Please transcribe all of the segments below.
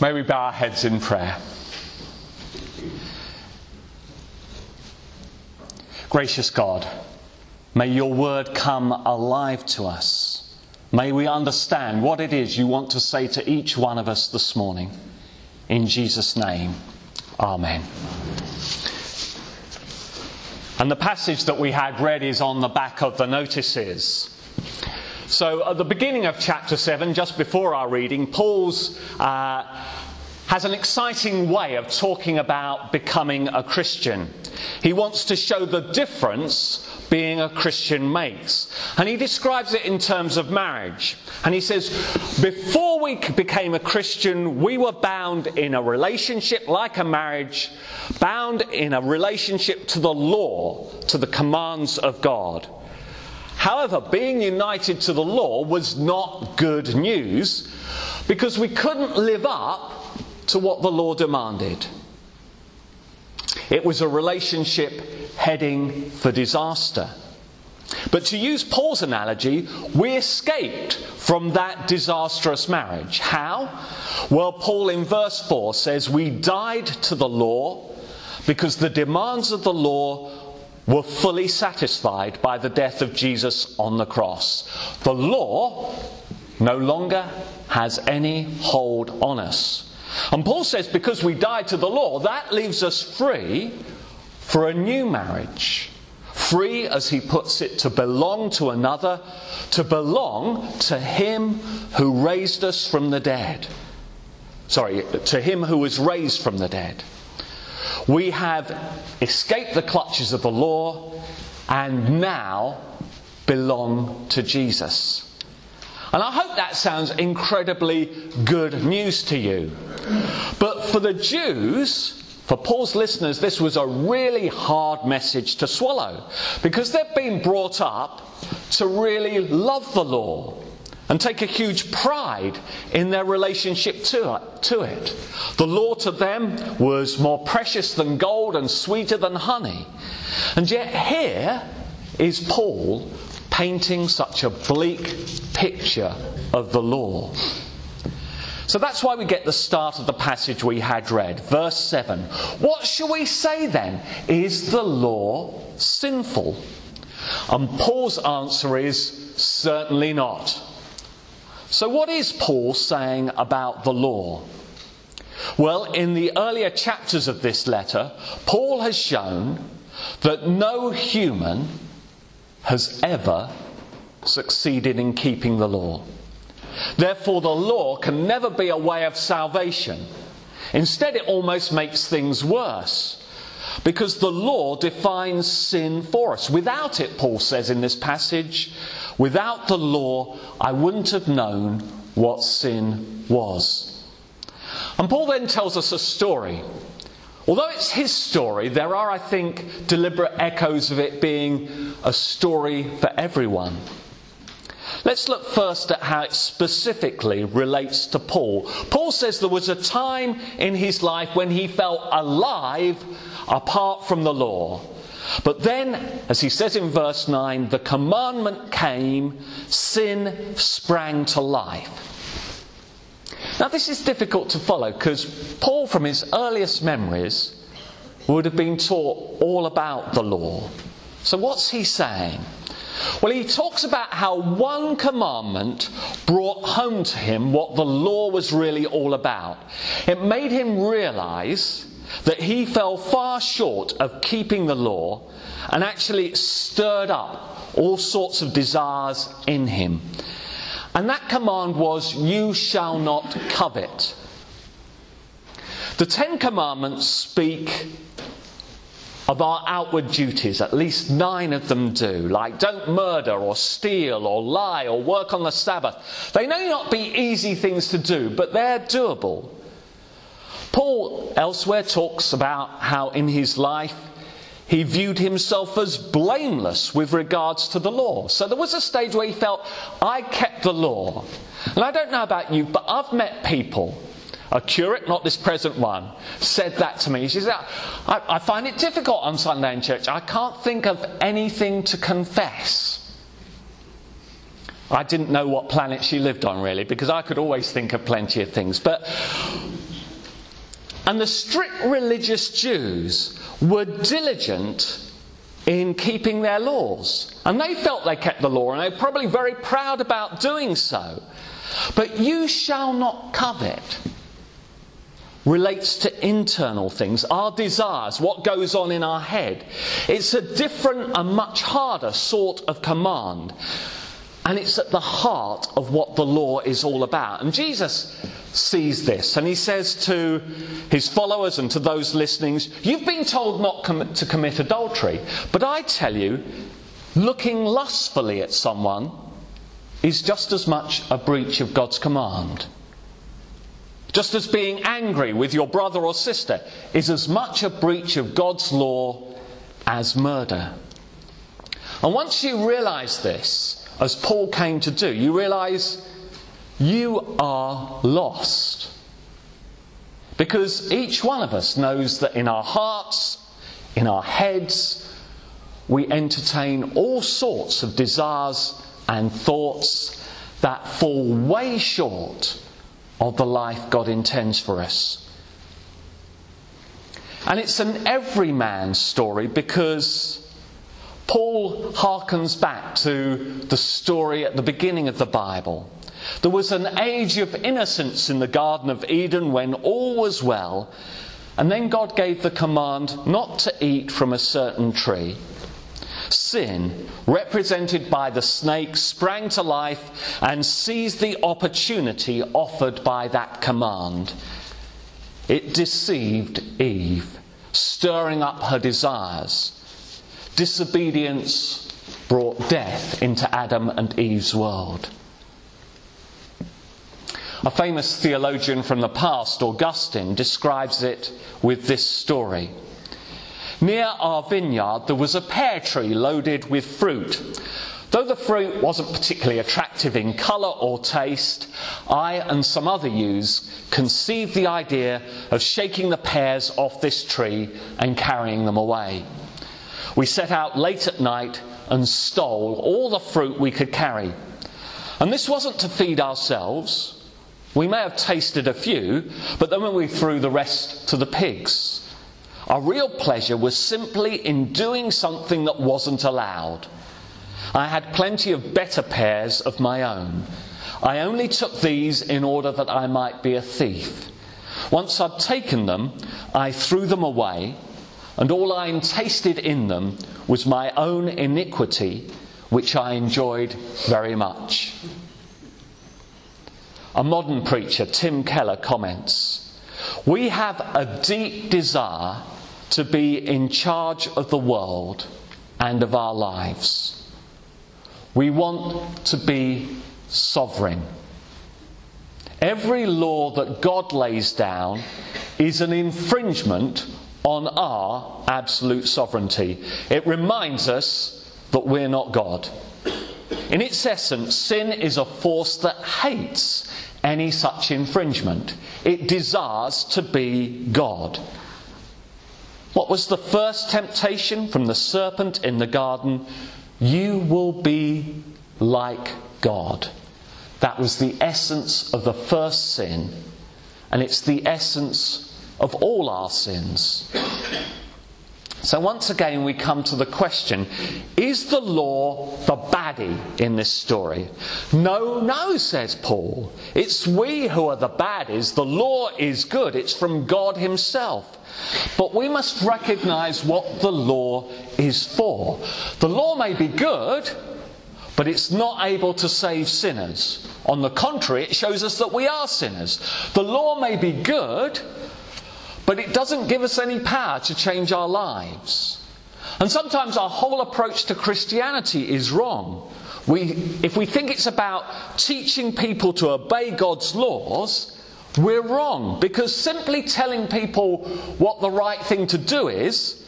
May we bow our heads in prayer. Gracious God, may your word come alive to us. May we understand what it is you want to say to each one of us this morning. In Jesus' name, Amen. And the passage that we had read is on the back of the notices. So, at the beginning of chapter 7, just before our reading, Paul's uh, has an exciting way of talking about becoming a Christian. He wants to show the difference being a Christian makes. And he describes it in terms of marriage. And he says, before we became a Christian, we were bound in a relationship like a marriage, bound in a relationship to the law, to the commands of God. However, being united to the law was not good news because we couldn't live up to what the law demanded. It was a relationship heading for disaster. But to use Paul's analogy, we escaped from that disastrous marriage. How? Well, Paul in verse 4 says, We died to the law because the demands of the law were fully satisfied by the death of Jesus on the cross. The law no longer has any hold on us. And Paul says because we died to the law, that leaves us free for a new marriage. Free, as he puts it, to belong to another, to belong to him who raised us from the dead. Sorry, to him who was raised from the dead. We have escaped the clutches of the law and now belong to Jesus. And I hope that sounds incredibly good news to you. But for the Jews, for Paul's listeners, this was a really hard message to swallow because they've been brought up to really love the law and take a huge pride in their relationship to, it. The law to them was more precious than gold and sweeter than honey. And yet, here is Paul painting such a bleak picture of the law. So that's why we get the start of the passage we had read, verse 7. What shall we say then? Is the law sinful? And Paul's answer is certainly not. So, what is Paul saying about the law? Well, in the earlier chapters of this letter, Paul has shown that no human has ever succeeded in keeping the law. Therefore, the law can never be a way of salvation. Instead, it almost makes things worse. Because the law defines sin for us. Without it, Paul says in this passage, without the law, I wouldn't have known what sin was. And Paul then tells us a story Although it's his story, there are, I think, deliberate echoes of it being a story for everyone. Let's look first at how it specifically relates to Paul. Paul says there was a time in his life when he felt alive apart from the law. But then, as he says in verse 9, the commandment came, sin sprang to life. Now, this is difficult to follow because Paul, from his earliest memories, would have been taught all about the law. So, what's he saying? Well, he talks about how one commandment brought home to him what the law was really all about. It made him realize that he fell far short of keeping the law and actually stirred up all sorts of desires in him. And that command was, You shall not covet. The Ten Commandments speak of our outward duties, at least nine of them do, like don't murder or steal or lie or work on the Sabbath. They may not be easy things to do, but they're doable. Paul elsewhere talks about how in his life he viewed himself as blameless with regards to the law. So there was a stage where he felt, I kept the law. And I don't know about you, but I've met people, a curate, not this present one, said that to me. He said, I, I find it difficult on Sunday in church. I can't think of anything to confess. I didn't know what planet she lived on, really, because I could always think of plenty of things. But And the strict religious Jews were diligent in keeping their laws. And they felt they kept the law, and they were probably very proud about doing so. But you shall not covet relates to internal things, our desires, what goes on in our head. It's a different and much harder sort of command. And it's at the heart of what the law is all about. And Jesus sees this and he says to his followers and to those listening, You've been told not com- to commit adultery, but I tell you, looking lustfully at someone is just as much a breach of God's command. Just as being angry with your brother or sister is as much a breach of God's law as murder. And once you realize this, as Paul came to do, you realize you are lost. Because each one of us knows that in our hearts, in our heads, we entertain all sorts of desires and thoughts that fall way short of the life God intends for us. And it's an everyman story because Paul harkens back to the story at the beginning of the Bible. There was an age of innocence in the Garden of Eden when all was well, and then God gave the command not to eat from a certain tree. Sin, represented by the snake, sprang to life and seized the opportunity offered by that command. It deceived Eve, stirring up her desires. Disobedience brought death into Adam and Eve's world. A famous theologian from the past, Augustine, describes it with this story. Near our vineyard, there was a pear tree loaded with fruit. Though the fruit wasn't particularly attractive in colour or taste, I and some other youths conceived the idea of shaking the pears off this tree and carrying them away. We set out late at night and stole all the fruit we could carry. And this wasn't to feed ourselves. We may have tasted a few, but then we threw the rest to the pigs. Our real pleasure was simply in doing something that wasn't allowed. I had plenty of better pears of my own. I only took these in order that I might be a thief. Once I'd taken them, I threw them away, and all I tasted in them was my own iniquity, which I enjoyed very much. A modern preacher, Tim Keller, comments We have a deep desire to be in charge of the world and of our lives. We want to be sovereign. Every law that God lays down is an infringement on our absolute sovereignty. It reminds us that we're not God. In its essence, sin is a force that hates any such infringement. It desires to be God. What was the first temptation from the serpent in the garden? You will be like God. That was the essence of the first sin, and it's the essence of all our sins. So, once again, we come to the question is the law the baddie in this story? No, no, says Paul. It's we who are the baddies. The law is good, it's from God Himself. But we must recognize what the law is for. The law may be good, but it's not able to save sinners. On the contrary, it shows us that we are sinners. The law may be good, but it doesn't give us any power to change our lives. And sometimes our whole approach to Christianity is wrong. We, if we think it's about teaching people to obey God's laws, we're wrong because simply telling people what the right thing to do is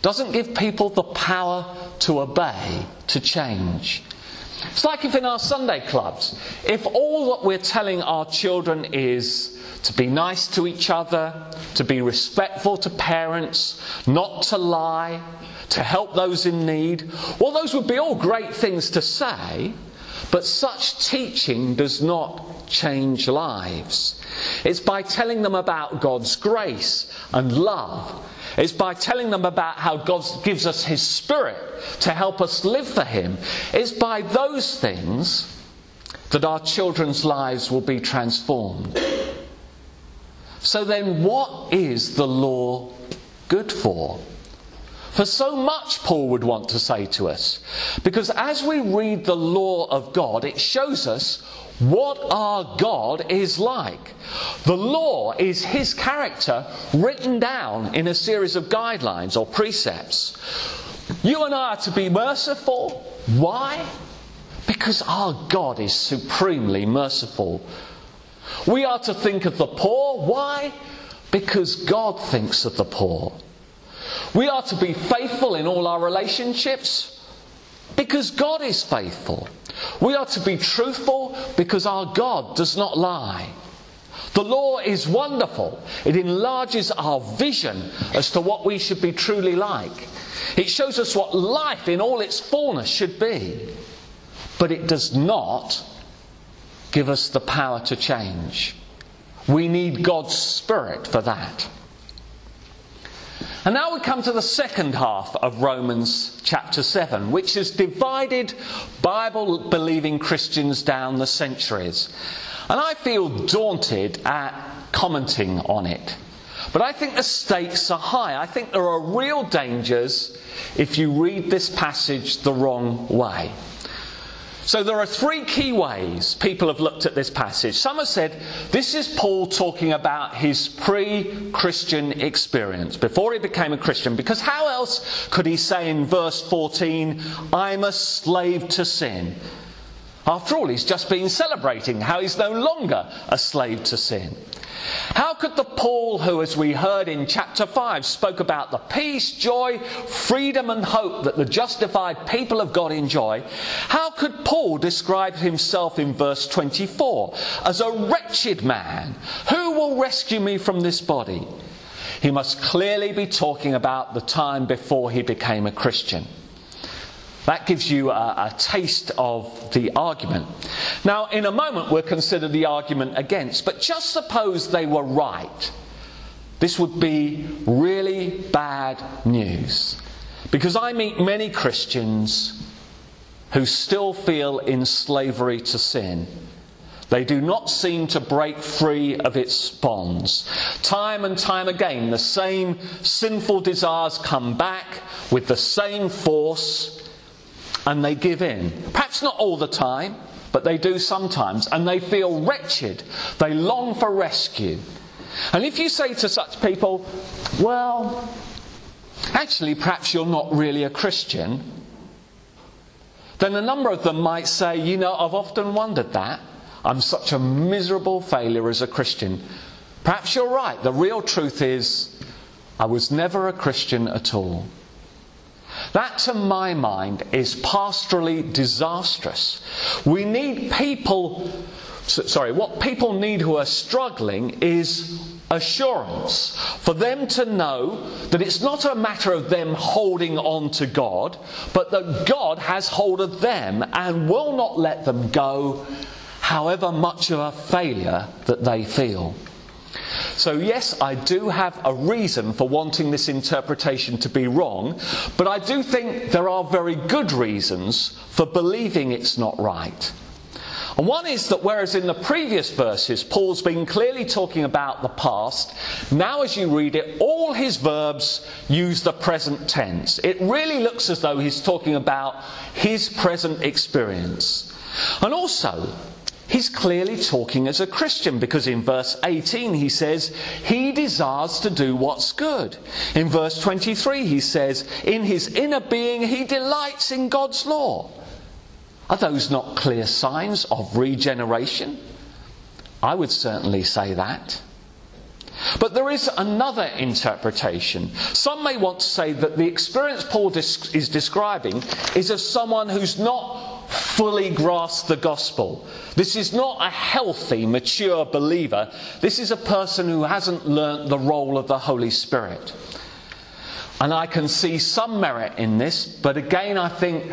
doesn't give people the power to obey, to change. It's like if in our Sunday clubs, if all that we're telling our children is to be nice to each other, to be respectful to parents, not to lie, to help those in need, well, those would be all great things to say, but such teaching does not change lives. It's by telling them about God's grace and love. It's by telling them about how God gives us His Spirit to help us live for Him. It's by those things that our children's lives will be transformed. So then, what is the law good for? For so much, Paul would want to say to us. Because as we read the law of God, it shows us what our God is like. The law is his character written down in a series of guidelines or precepts. You and I are to be merciful. Why? Because our God is supremely merciful. We are to think of the poor. Why? Because God thinks of the poor. We are to be faithful in all our relationships because God is faithful. We are to be truthful because our God does not lie. The law is wonderful. It enlarges our vision as to what we should be truly like. It shows us what life in all its fullness should be. But it does not give us the power to change. We need God's Spirit for that. And now we come to the second half of Romans chapter 7, which has divided Bible believing Christians down the centuries. And I feel daunted at commenting on it. But I think the stakes are high. I think there are real dangers if you read this passage the wrong way. So there are three key ways people have looked at this passage. Some have said this is Paul talking about his pre Christian experience, before he became a Christian, because how else could he say in verse 14, I'm a slave to sin? After all, he's just been celebrating how he's no longer a slave to sin. How could the Paul who, as we heard in chapter 5, spoke about the peace, joy, freedom, and hope that the justified people of God enjoy, how could Paul describe himself in verse 24 as a wretched man? Who will rescue me from this body? He must clearly be talking about the time before he became a Christian. That gives you a, a, taste of the argument. Now, in a moment, we'll consider the argument against, but just suppose they were right. This would be really bad news. Because I meet many Christians who still feel in slavery to sin. They do not seem to break free of its bonds. Time and time again, the same sinful desires come back with the same force and they give in. Perhaps not all the time, but they do sometimes, and they feel wretched. They long for rescue. And if you say to such people, well, actually, perhaps you're not really a Christian, then a number of them might say, you know, I've often wondered that. I'm such a miserable failure as a Christian. Perhaps you're right. The real truth is, I was never a Christian at all. That, to my mind, is pastorally disastrous. We need people, sorry, what people need who are struggling is assurance for them to know that it's not a matter of them holding on to God, but that God has hold of them and will not let them go, however much of a failure that they feel. So, yes, I do have a reason for wanting this interpretation to be wrong, but I do think there are very good reasons for believing it's not right. And one is that whereas in the previous verses Paul's been clearly talking about the past, now as you read it, all his verbs use the present tense. It really looks as though he's talking about his present experience. And also, He's clearly talking as a Christian because in verse 18 he says, He desires to do what's good. In verse 23 he says, In his inner being he delights in God's law. Are those not clear signs of regeneration? I would certainly say that. But there is another interpretation. Some may want to say that the experience Paul is describing is of someone who's not fully grasp the gospel. This is not a healthy, mature believer. This is a person who hasn't learnt the role of the Holy Spirit. And I can see some merit in this, but again, I think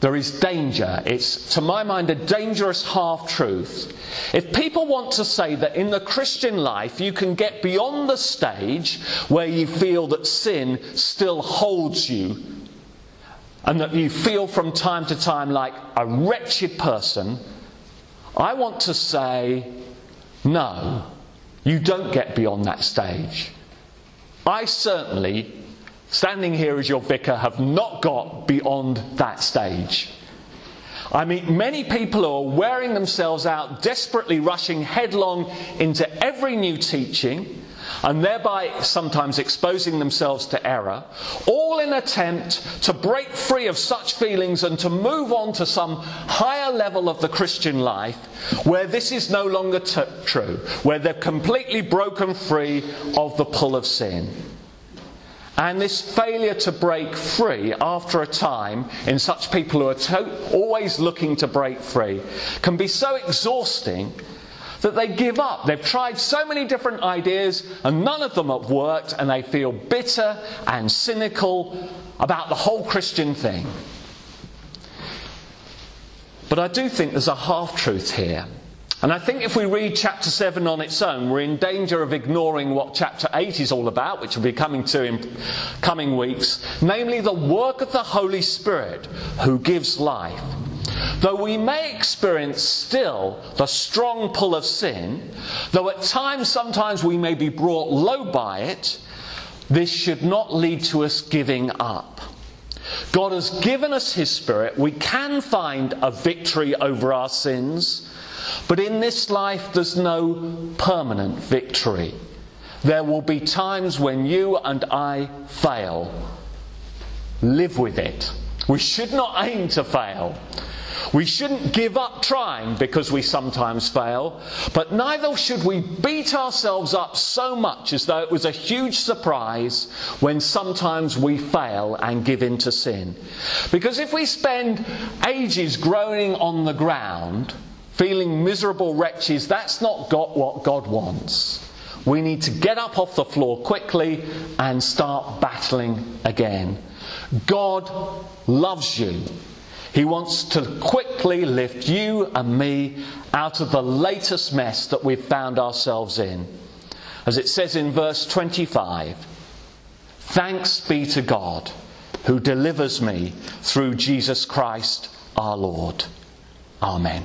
there is danger. It's, to my mind, a dangerous half truth. If people want to say that in the Christian life you can get beyond the stage where you feel that sin still holds you and that you feel from time to time like a wretched person, I want to say, no, you don't get beyond that stage. I certainly standing here as your vicar, have not got beyond that stage. I meet many people who are wearing themselves out, desperately rushing headlong into every new teaching, and thereby sometimes exposing themselves to error, all in attempt to break free of such feelings and to move on to some higher level of the Christian life where this is no longer t- true, where they're completely broken free of the pull of sin. And this failure to break free after a time in such people who are to- always looking to break free can be so exhausting that they give up. They've tried so many different ideas and none of them have worked, and they feel bitter and cynical about the whole Christian thing. But I do think there's a half truth here. And I think if we read chapter 7 on its own, we're in danger of ignoring what chapter 8 is all about, which will be coming to in coming weeks, namely the work of the Holy Spirit who gives life. Though we may experience still the strong pull of sin, though at times sometimes we may be brought low by it, this should not lead to us giving up. God has given us His Spirit. We can find a victory over our sins. But in this life, there's no permanent victory. There will be times when you and I fail. Live with it. We should not aim to fail. We shouldn't give up trying because we sometimes fail, but neither should we beat ourselves up so much as though it was a huge surprise when sometimes we fail and give in to sin. Because if we spend ages groaning on the ground, feeling miserable wretches, that's not got what God wants. We need to get up off the floor quickly and start battling again. God loves you. He wants to quickly lift you and me out of the latest mess that we've found ourselves in. As it says in verse 25 Thanks be to God who delivers me through Jesus Christ our Lord. Amen.